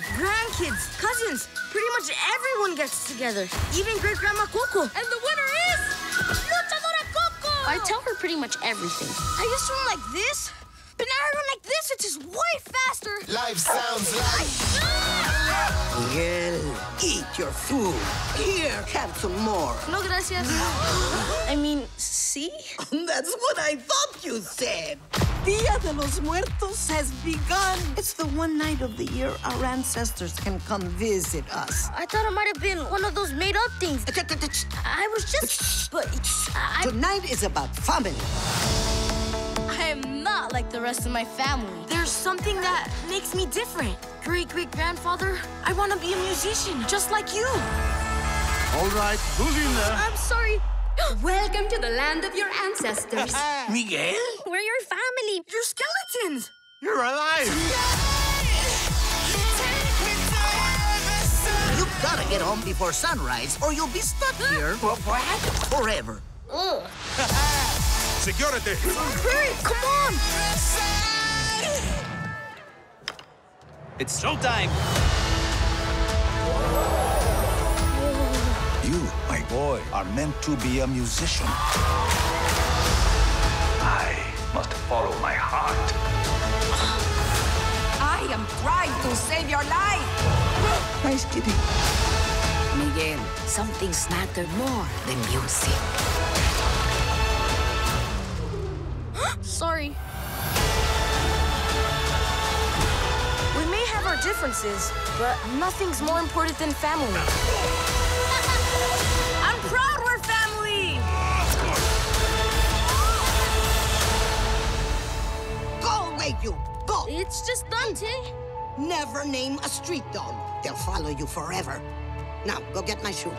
here. Grandkids, cousins, pretty much everyone gets together. Even great grandma Coco. And the winner is Luchadora Coco! I tell her pretty much everything. I used to run like this, but now I run like this, which is way faster. Life sounds like. Miguel, eat your food. Here, have some more. No gracias. I mean, see? That's what I thought you said. Dia de los Muertos has begun. It's the one night of the year our ancestors can come visit us. I thought it might have been one of those made up things. I was just. But. I. Tonight is about family. I am not like the rest of my family. There's something that makes me different. Great great grandfather, I want to be a musician just like you. All right, who's in there? I'm sorry. Welcome to the land of your ancestors. Miguel? We're your family. You're skeletons. You're alive! You gotta get home before sunrise, or you'll be stuck here forever. Ugh. Security! Hurry, come on. It's showtime! You, my boy, are meant to be a musician. I must follow my heart. I am trying to save your life. Nice kitty. Miguel, something's mattered more than music. Sorry. We may have our differences, but nothing's more important than family. I'm proud away, you. Go. It's just Dante. Eh? Never name a street dog. They'll follow you forever. Now, go get my shoe.